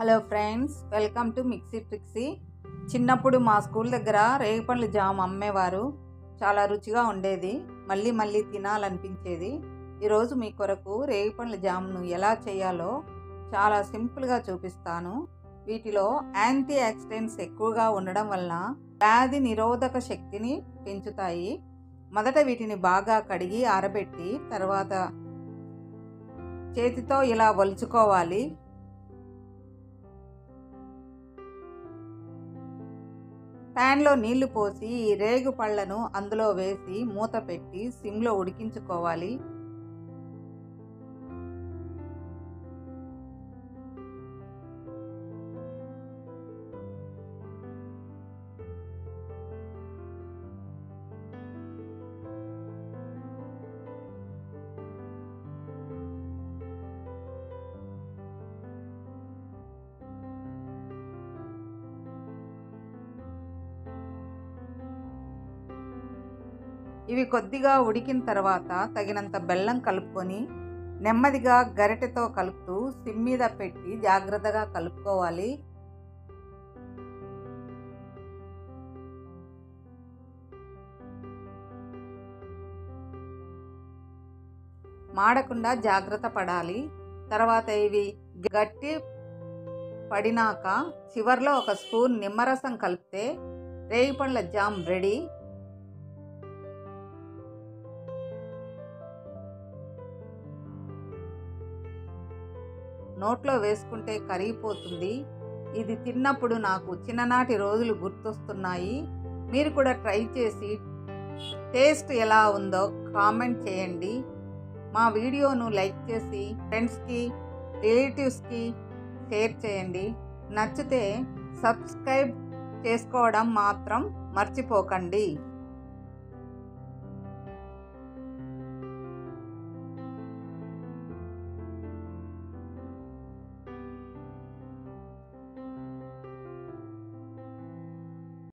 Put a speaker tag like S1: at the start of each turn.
S1: Hello friends welcome to Mixie Trixie. చిన్నప్పుడు మా school దగ్గర రేగిపండ్ల జామ్ అమ్మేవారు. చాలా రుచిగా ఉండేది. మళ్ళీ మళ్ళీ తినాలనిపించేది. ఈరోజు మీ కొరకు రేగిపండ్ల జామ్ను ఎలా చేయాలో చాలా సింపుల్గా చూపిస్తాను. వీటిలో యాంటీ ఆక్సిడెంట్స్ ఎక్కువగా ఉండడం వలన వ్యాధి నిరోధక శక్తిని పెంచుతాయి. మొదట వీటిని బాగా కడిగి ఆరబెట్టి తర్వాత చేతితో ఇలా వలుచుకోవాలి ప్యాన్లో నీళ్ళు పోసి ఈ రేగు పళ్ళను అందులో వేసి మూత పెట్టి సిమ్లో ఉడికించుకోవాలి. ఇవి కొద్దిగా ఉడికిన తర్వాత తగినంత బెల్లం కలుపుకొని నెమ్మదిగా గరిటెతో కలుపుతూ సిమ్ మీద పెట్టి జాగ్రత్తగా కలుపుకోవాలి. మాడకుండా జాగ్రత్త పడాలి. తర్వాత ఇవి గట్టి పడినాక చివర్లో ఒక స్పూన్ నిమ్మరసం కలిపితే రేగిపండ్ల జామ్ రెడీ. నోట్లో వేసుకుంటే కరిగిపోతుంది. ఇది తిన్నప్పుడు నాకు చిన్ననాటి రోజులు గుర్తొస్తున్నాయి. మీరు కూడా ట్రై చేసి టేస్ట్ ఎలా ఉందో కామెంట్ చేయండి. మా వీడియోను లైక్ చేసి ఫ్రెండ్స్కి రిలేటివ్స్కి షేర్ చేయండి. నచ్చితే సబ్స్క్రైబ్ చేసుకోవడం మాత్రం మర్చిపోకండి.